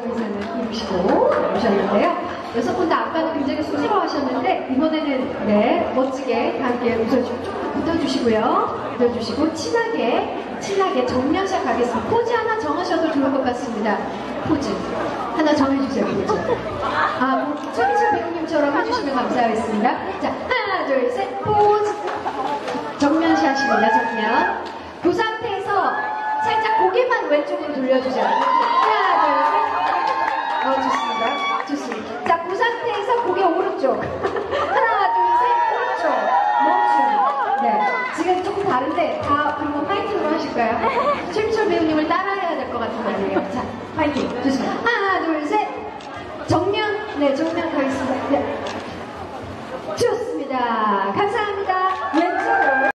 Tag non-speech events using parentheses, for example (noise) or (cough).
검정의상을 입으시고 오셨는데요. 여섯 분 다 아까는 굉장히 수줍어하셨는데 이번에는 네 멋지게 다 함께 웃어주고 좀 붙어주시고요. 붙어주시고 친하게 친하게 정면shot 가겠습니다. 포즈 하나 정하셔도 좋을 것 같습니다. 포즈 하나 정해주세요. 포즈. 아, 뭐 최민철 배우님처럼 해주시면 감사하겠습니다. 자, 하나, 둘, 셋, 포즈. 정면shot입니다, 정면. 그 상태에서 살짝 고개만 왼쪽으로 돌려주세요. 좋습니다. 좋습니다. 자, 그 상태에서 고개 오른쪽. (laughs) 하나, 둘, 셋, 그렇죠. 오른쪽. 멈춤. 네. 지금 조금 다른데, 다, 그러면 파이팅으로 하실까요? (laughs) 최민철 배우님을 따라 해야 될 것 같은 말이에요. 자, 파이팅. 좋습니다. 하나, 둘, 셋. 정면. 네, 정면 가겠습니다. 네. 좋습니다. 감사합니다.